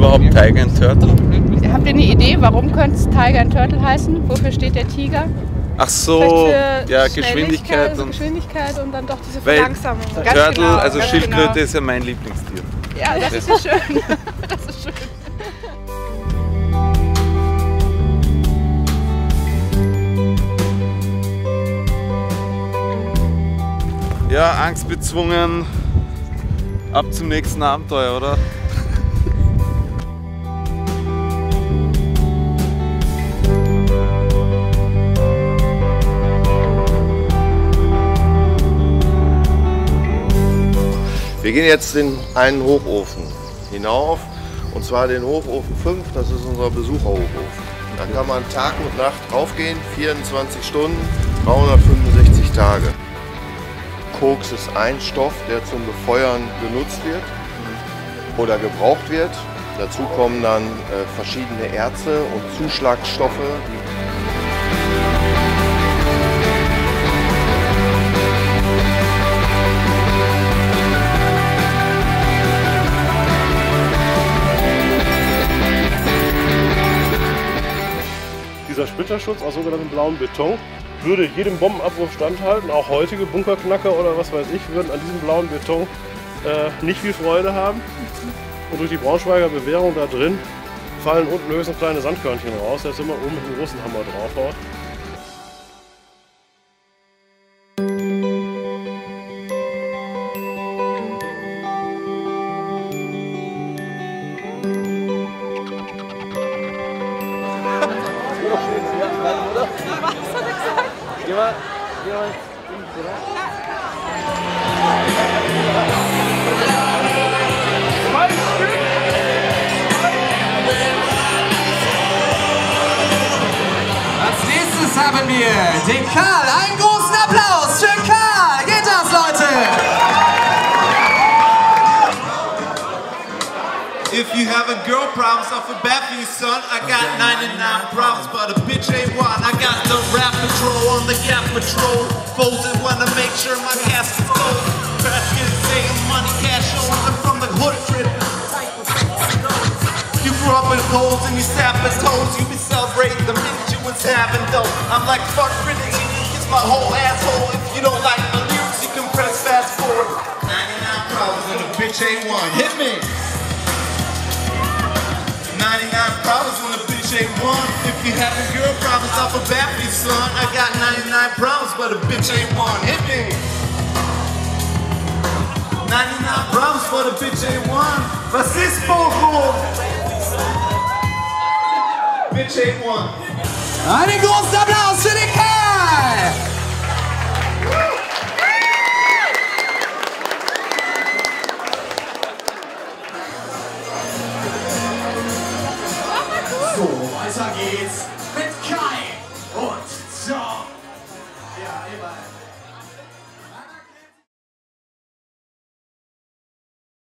überhaupt Tiger and Turtle? Habt ihr eine Idee, warum könnte es Tiger and Turtle heißen? Wofür steht der Tiger? Ach so, ja, Geschwindigkeit und Geschwindigkeit und dann doch diese Verlangsamung. Turtle, genau, also Schildkröte genau. ist ja mein Lieblingstier. Ja, das ist ja schön. Das ist schön. Ja, angstbezwungen. Ab zum nächsten Abenteuer, oder? Wir gehen jetzt in einen Hochofen hinauf und zwar den Hochofen 5, das ist unser Besucherhochofen. Da kann man Tag und Nacht draufgehen, 24 Stunden, 365 Tage. Koks ist ein Stoff, der zum Befeuern genutzt wird oder gebraucht wird. Dazu kommen dann äh, verschiedene Erze und Zuschlagstoffe, die Dieser Splitterschutz aus sogenanntem blauen Beton würde jedem Bombenabwurf standhalten. Auch heutige Bunkerknacker oder was weiß ich würden an diesem blauen Beton äh, nicht viel Freude haben. Und durch die Braunschweiger Bewährung da drin fallen unten höchstens kleine Sandkörnchen raus, dass immer oben mit einem großen Hammer draufhaut. Als nächstes haben wir den Karl. Einen großen Applaus für Karl. Geht das, Leute? If you girl son, I got 99 problems, but a bitch ain't one. I got sure my cold. Crash is saying money, cash on. I'm from the hood trip. You grew up in holes and you sap as toes. You be celebrating the minute you was having dough. I'm like fuck critics, you kiss my whole asshole. If you don't like my lyrics, you can press fast forward. 99 problems and a bitch ain't one. Hit me. 99 problems when a bitch ain't one. If you having girl problems off a for you, son, I got 99 problems, but a bitch ain't one. Hit me. 99 problems, but a bitch ain't one. Was ist Bochum? Bitch ain't one. Einen großen Applaus für den Karl. Weiter geht's mit Kai und John. Ja, immer.